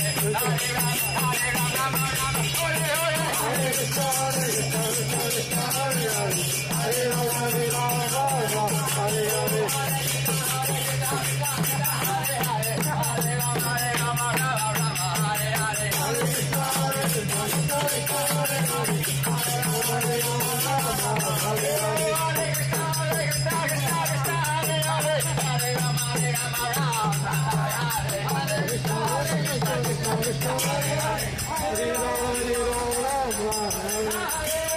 Hare Hare Hare Hare Hare Rama, Hare Rama, Rama Rama.